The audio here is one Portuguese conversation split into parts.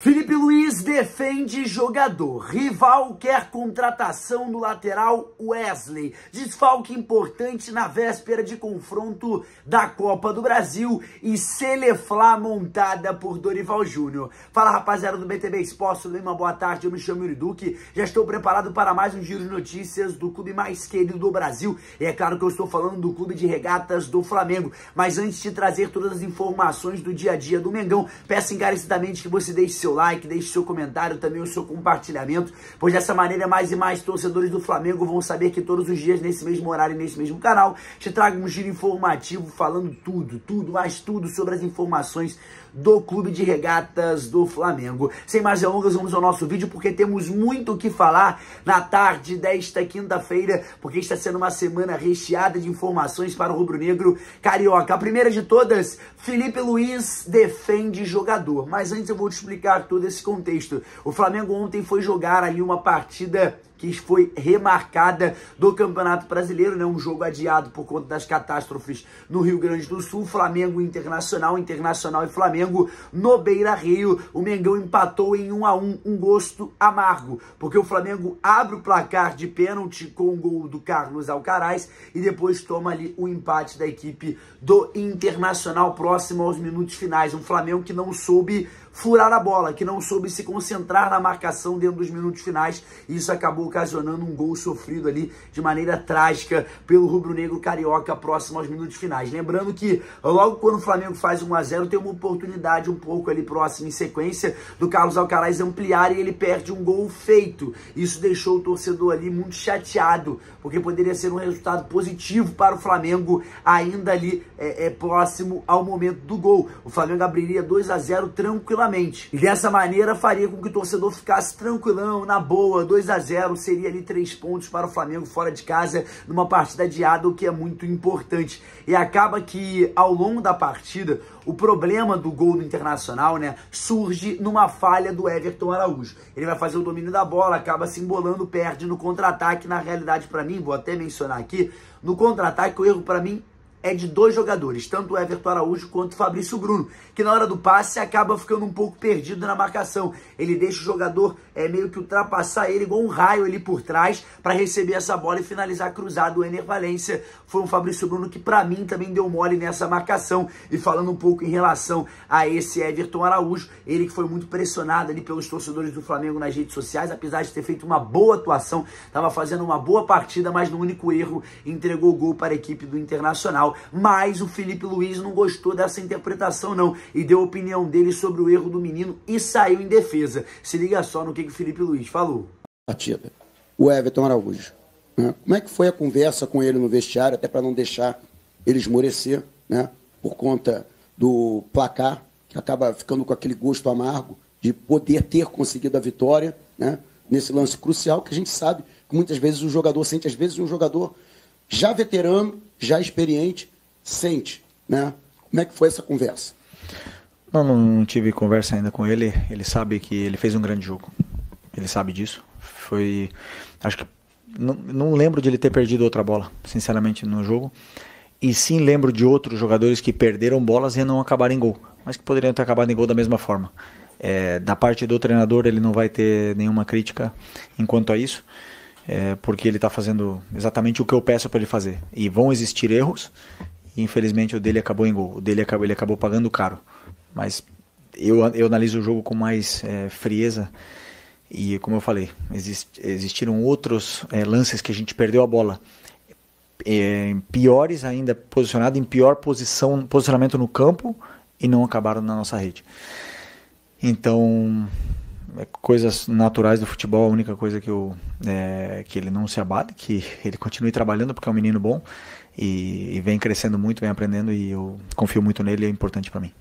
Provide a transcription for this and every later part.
Felipe Defende jogador. Rival quer contratação do lateral Wesley. Desfalque importante na véspera de confronto da Copa do Brasil e Seleflá montada por Dorival Júnior. Fala rapaziada do BTB Esporte, bem? Uma boa tarde, eu me chamo Yuri Duque. Já estou preparado para mais um giro de notícias do clube mais querido do Brasil. E é claro que eu estou falando do clube de regatas do Flamengo. Mas antes de trazer todas as informações do dia a dia do Mengão, peço encarecidamente que você deixe seu like, deixe seu comentário, também o seu compartilhamento, pois dessa maneira mais e mais torcedores do Flamengo vão saber que todos os dias, nesse mesmo horário e nesse mesmo canal, te trago um giro informativo falando tudo, tudo, mais tudo sobre as informações do Clube de Regatas do Flamengo. Sem mais delongas, vamos ao nosso vídeo, porque temos muito o que falar na tarde desta quinta-feira, porque está sendo uma semana recheada de informações para o rubro-negro carioca. A primeira de todas, Felipe Luiz defende jogador. Mas antes eu vou te explicar todo esse contexto. O Flamengo ontem foi jogar ali uma partida que foi remarcada do Campeonato Brasileiro, né? Um jogo adiado por conta das catástrofes no Rio Grande do Sul, Flamengo Internacional, Internacional e Flamengo no Beira-Rio. O Mengão empatou em 1 a 1, um gosto amargo, porque o Flamengo abre o placar de pênalti com o gol do Carlos Alcaraz e depois toma ali o empate da equipe do Internacional próximo aos minutos finais. Um Flamengo que não soube furar a bola, que não soube se concentrar na marcação dentro dos minutos finais, e isso acabou ocasionando um gol sofrido ali de maneira trágica pelo rubro-negro carioca próximo aos minutos finais. Lembrando que logo quando o Flamengo faz 1 a 0 tem uma oportunidade um pouco ali próximo em sequência do Carlos Alcaraz ampliar e ele perde um gol feito. Isso deixou o torcedor ali muito chateado, porque poderia ser um resultado positivo para o Flamengo ainda ali é, é próximo ao momento do gol. O Flamengo abriria 2 a 0 tranquilamente. E dessa maneira faria com que o torcedor ficasse tranquilão, na boa, 2 a 0 seria ali três pontos para o Flamengo fora de casa numa partida adiada, o que é muito importante. E acaba que ao longo da partida, o problema do gol do Internacional, né, surge numa falha do Everton Araújo. Ele vai fazer o domínio da bola, acaba se embolando, perde no contra-ataque. Na realidade, para mim, vou até mencionar aqui, no contra-ataque o erro para mim é de dois jogadores, tanto o Everton Araújo quanto o Fabrício Bruno, que na hora do passe acaba ficando um pouco perdido na marcação. Ele deixa o jogador é, meio que ultrapassar ele igual um raio ali por trás para receber essa bola e finalizar cruzado. O Ener Valência foi um Fabrício Bruno que para mim também deu mole nessa marcação. E falando um pouco em relação a esse Everton Araújo, ele que foi muito pressionado ali pelos torcedores do Flamengo nas redes sociais, apesar de ter feito uma boa atuação, estava fazendo uma boa partida, mas no único erro entregou o gol para a equipe do Internacional mas o Felipe Luiz não gostou dessa interpretação não e deu a opinião dele sobre o erro do menino e saiu em defesa. Se liga só no que, que o Felipe Luiz falou. Partida. O Everton Araújo. Né? Como é que foi a conversa com ele no vestiário, até para não deixar ele esmorecer, né? Por conta do placar, que acaba ficando com aquele gosto amargo de poder ter conseguido a vitória, né? Nesse lance crucial que a gente sabe que muitas vezes o jogador sente, às vezes um jogador já veterano, já experiente, sente, né? Como é que foi essa conversa? Não, não tive conversa ainda com ele. Ele sabe que ele fez um grande jogo. Ele sabe disso. Foi, acho que não, não lembro de ele ter perdido outra bola, sinceramente, no jogo. E sim lembro de outros jogadores que perderam bolas e não acabaram em gol, mas que poderiam ter acabado em gol da mesma forma. É, da parte do treinador, ele não vai ter nenhuma crítica enquanto a isso é, porque ele está fazendo exatamente o que eu peço para ele fazer. E vão existir erros, e infelizmente o dele acabou em gol, o dele acabou, ele acabou pagando caro. Mas eu, eu analiso o jogo com mais é, frieza, e como eu falei, exist, existiram outros é, lances que a gente perdeu a bola. É, piores ainda, posicionado em pior posição, posicionamento no campo e não acabaram na nossa rede. Então, coisas naturais do futebol, a única coisa que, eu, é, que ele não se abate, que ele continue trabalhando, porque é um menino bom e, e vem crescendo muito, vem aprendendo e eu confio muito nele e é importante para mim.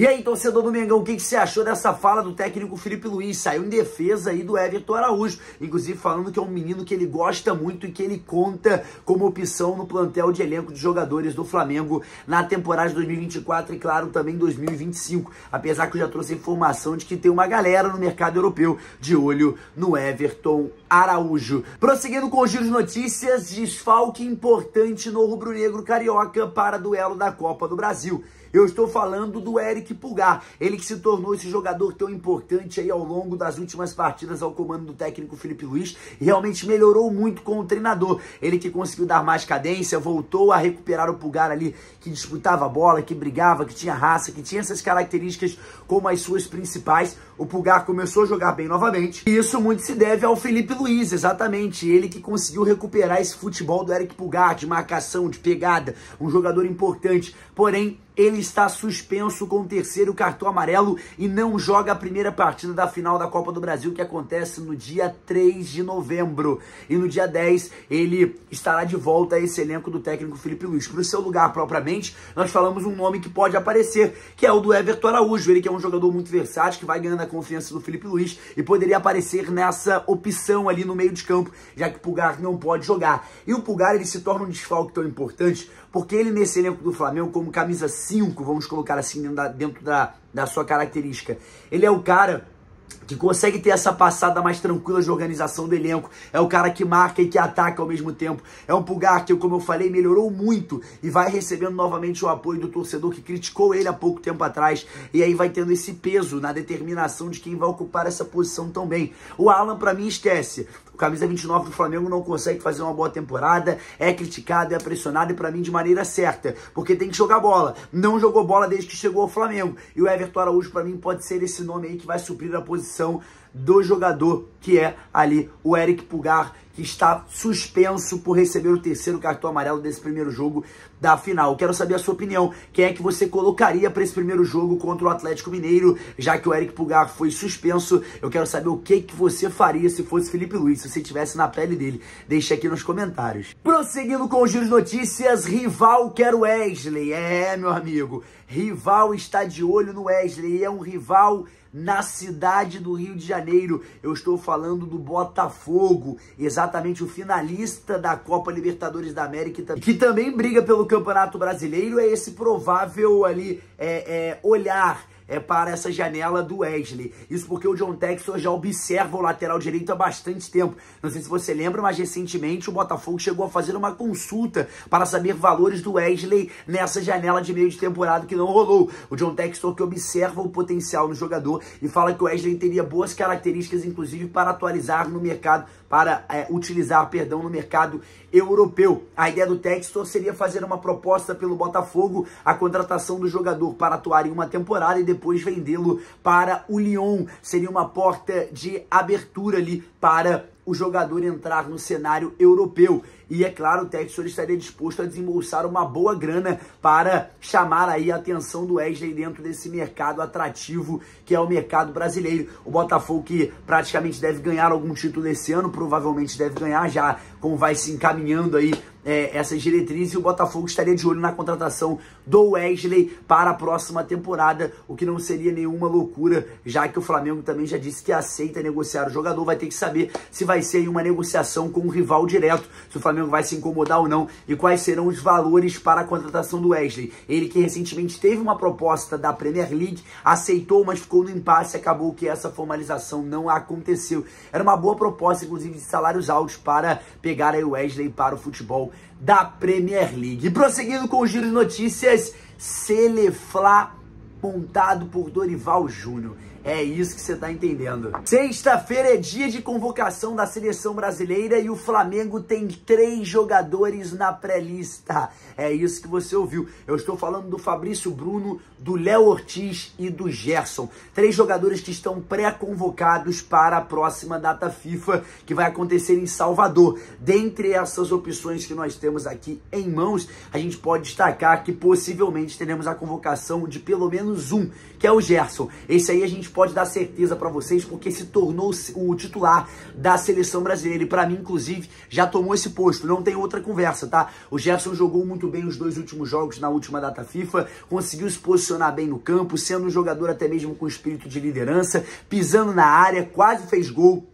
E aí, torcedor do Mengão, o que, que, você achou dessa fala do técnico Felipe Luiz? Saiu em defesa aí do Everton Araújo, inclusive falando que é um menino que ele gosta muito e que ele conta como opção no plantel de elenco de jogadores do Flamengo na temporada de 2024 e, claro, também 2025. Apesar que eu já trouxe informação de que tem uma galera no mercado europeu de olho no Everton Araújo. Prosseguindo com os giros de notícias, desfalque importante no rubro-negro carioca para duelo da Copa do Brasil. Eu estou falando do Eric Pulgar, ele que se tornou esse jogador tão importante aí ao longo das últimas partidas ao comando do técnico Felipe Luiz e realmente melhorou muito com o treinador. Ele que conseguiu dar mais cadência, voltou a recuperar o Pulgar ali, que disputava a bola, que brigava, que tinha raça, que tinha essas características como as suas principais. O Pulgar começou a jogar bem novamente. E isso muito se deve ao Felipe Luiz, exatamente. Ele que conseguiu recuperar esse futebol do Eric Pulgar, de marcação, de pegada, um jogador importante. Porém, ele está suspenso com o terceiro cartão amarelo e não joga a primeira partida da final da Copa do Brasil, que acontece no dia 3 de novembro. E no dia 10, ele estará de volta a esse elenco do técnico Felipe Luiz. Para o seu lugar, propriamente, nós falamos um nome que pode aparecer, que é o do Everton Araújo. Ele que é um jogador muito versátil, que vai ganhando a confiança do Felipe Luiz e poderia aparecer nessa opção ali no meio de campo, já que o Pulgar não pode jogar. E o Pulgar, ele se torna um desfalque tão importante, porque ele nesse elenco do Flamengo, como camisa 5, vamos colocar assim, dentro da, dentro da, da sua característica, ele é o cara que consegue ter essa passada mais tranquila de organização do elenco. É o cara que marca e que ataca ao mesmo tempo. É um Pulgar que, como eu falei, melhorou muito e vai recebendo novamente o apoio do torcedor que criticou ele há pouco tempo atrás. E aí vai tendo esse peso na determinação de quem vai ocupar essa posição também. O Alan, para mim, esquece camisa 29 do Flamengo não consegue fazer uma boa temporada, é criticado, é pressionado e para mim de maneira certa, porque tem que jogar bola. Não jogou bola desde que chegou ao Flamengo. E o Everton Araújo para mim pode ser esse nome aí que vai suprir a posição do jogador, que é ali o Eric Pugar, que está suspenso por receber o terceiro cartão amarelo desse primeiro jogo da final. Quero saber a sua opinião. Quem é que você colocaria para esse primeiro jogo contra o Atlético Mineiro, já que o Eric Pugar foi suspenso? Eu quero saber o que, que você faria se fosse Felipe Luiz, se você estivesse na pele dele. Deixe aqui nos comentários. Prosseguindo com os giros notícias, rival quer o Wesley. É, meu amigo, rival está de olho no Wesley. É um rival na cidade do Rio de Janeiro. Eu estou falando do Botafogo, exatamente o finalista da Copa Libertadores da América, que também briga pelo Campeonato Brasileiro. É esse provável ali é, é, olhar é, para essa janela do Wesley. Isso porque o John Textor já observa o lateral direito há bastante tempo. Não sei se você lembra, mas recentemente o Botafogo chegou a fazer uma consulta para saber valores do Wesley nessa janela de meio de temporada que não rolou. O John Textor que observa o potencial no jogador e fala que o Wesley teria boas características, inclusive, para atualizar no mercado, para é, utilizar, perdão, no mercado europeu. A ideia do Textor seria fazer uma proposta pelo Botafogo, a contratação do jogador para atuar em uma temporada e depois vendê-lo para o Lyon. Seria uma porta de abertura ali para o jogador entrar no cenário europeu. E é claro, o Textor estaria disposto a desembolsar uma boa grana para chamar aí a atenção do Wesley dentro desse mercado atrativo que é o mercado brasileiro. O Botafogo que praticamente deve ganhar algum título esse ano, provavelmente deve ganhar já, como vai se encaminhando aí é, essas diretrizes e o Botafogo estaria de olho na contratação do Wesley para a próxima temporada, o que não seria nenhuma loucura, já que o Flamengo também já disse que aceita negociar o jogador, vai ter que saber se vai ser uma negociação com um rival direto, se o Flamengo vai se incomodar ou não e quais serão os valores para a contratação do Wesley. Ele que recentemente teve uma proposta da Premier League, aceitou, mas ficou no impasse, acabou que essa formalização não aconteceu. Era uma boa proposta, inclusive, de salários altos para pegar aí o Wesley para o futebol da Premier League. E prosseguindo com o giro de notícias, Celeflá montado por Dorival Júnior. É isso que você tá entendendo. Sexta-feira é dia de convocação da seleção brasileira e o Flamengo tem três jogadores na pré-lista. É isso que você ouviu. Eu estou falando do Fabrício Bruno, do Léo Ortiz e do Gerson. Três jogadores que estão pré-convocados para a próxima data FIFA que vai acontecer em Salvador. Dentre essas opções que nós temos aqui em mãos, a gente pode destacar que possivelmente teremos a convocação de pelo menos um, que é o Gerson. Esse aí a gente pode dar certeza para vocês, porque se tornou o titular da seleção brasileira. E para mim, inclusive, já tomou esse posto. Não tem outra conversa, tá? O Gerson jogou muito bem os dois últimos jogos na última data FIFA, conseguiu se posicionar bem no campo, sendo um jogador até mesmo com espírito de liderança, pisando na área, quase fez gol.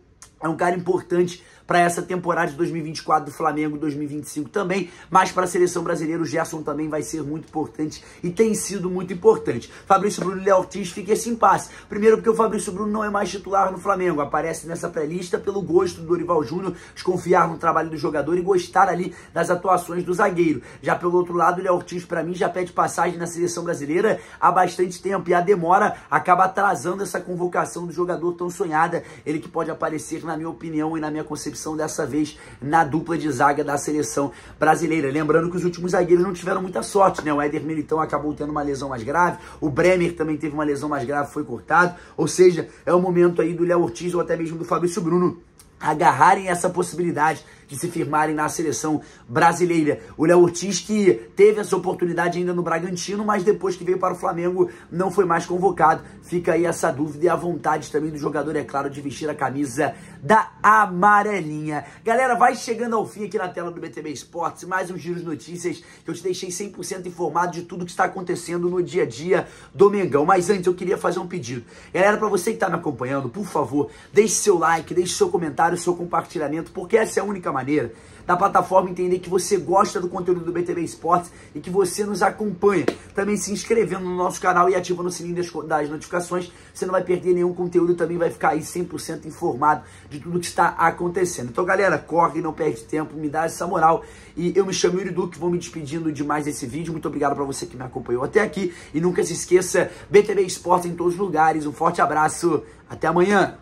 É um cara importante para essa temporada de 2024 do Flamengo 2025 também, mas para a seleção brasileira o Gerson também vai ser muito importante e tem sido muito importante. Fabrício Bruno e Léo Ortiz fica esse impasse. Primeiro porque o Fabrício Bruno não é mais titular no Flamengo, aparece nessa pré-lista pelo gosto do Dorival Júnior de confiar no trabalho do jogador e gostar ali das atuações do zagueiro. Já pelo outro lado, o Léo Ortiz para mim já pede passagem na seleção brasileira há bastante tempo e a demora acaba atrasando essa convocação do jogador tão sonhada, ele que pode aparecer na minha opinião e na minha concepção dessa vez na dupla de zaga da seleção brasileira. Lembrando que os últimos zagueiros não tiveram muita sorte, né? O Éder Militão acabou tendo uma lesão mais grave, o Bremer também teve uma lesão mais grave, foi cortado. Ou seja, é o momento aí do Léo Ortiz ou até mesmo do Fabrício Bruno agarrarem essa possibilidade de se firmarem na seleção brasileira. O Léo Ortiz que teve essa oportunidade ainda no Bragantino, mas depois que veio para o Flamengo não foi mais convocado. Fica aí essa dúvida e a vontade também do jogador, é claro, de vestir a camisa da amarelinha. Galera, vai chegando ao fim aqui na tela do BTB Esportes, mais um giro de notícias que eu te deixei 100% informado de tudo que está acontecendo no dia a dia do Mengão. Mas antes eu queria fazer um pedido. Galera, para você que está me acompanhando, por favor, deixe seu like, deixe seu comentário, seu compartilhamento, porque essa é a única maneira da plataforma entender que você gosta do conteúdo do BTV Esportes e que você nos acompanha. Também se inscrevendo no nosso canal e ativando o sininho das notificações, você não vai perder nenhum conteúdo, também vai ficar aí 100% informado de tudo que está acontecendo. Então, galera, corre, não perde tempo, me dá essa moral. E eu me chamo Yuri Duque, vou me despedindo de mais esse vídeo. Muito obrigado para você que me acompanhou até aqui. E nunca se esqueça, BTV Esportes em todos os lugares. Um forte abraço, até amanhã!